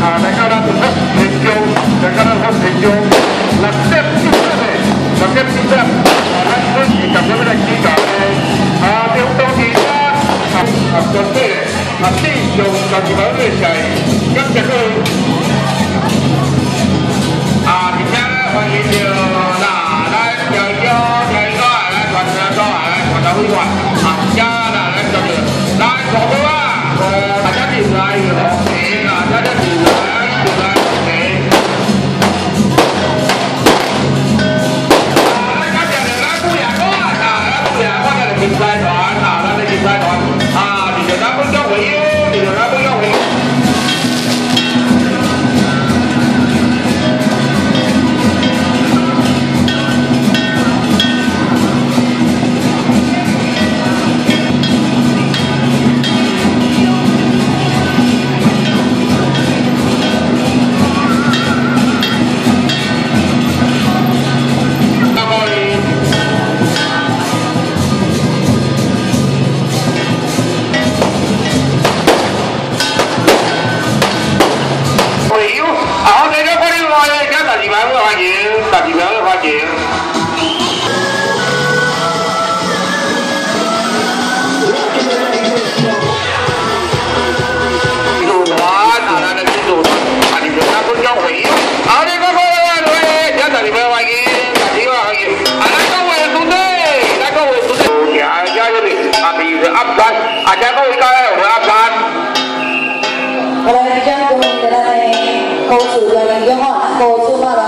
啊，来到咱做成长，来到咱做成长，六点二十嘞，六点二十，啊，准时到这个时间嘞。啊，电动车，啊，坐车，啊，车上坐是蛮好个事。今日去，啊，停车欢迎进。parkir Kalau demikian, kemudian kita naik kau sudah lagi, kau sudah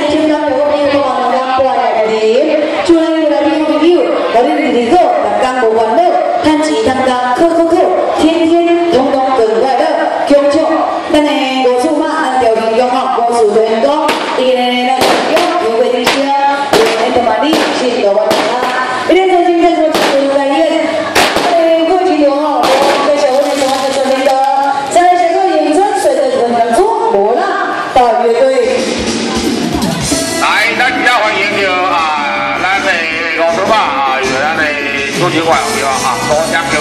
一万，一万啊？多，好，加油！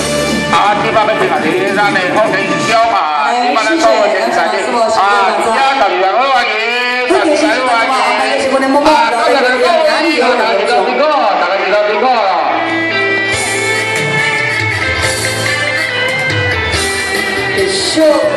啊，第八杯冰茶，第三杯矿泉水，交嘛，第八杯矿泉水，第四杯啊，第二杯两块钱，第五杯两块钱，啊，第六杯两块钱，第七杯两块钱。Sure.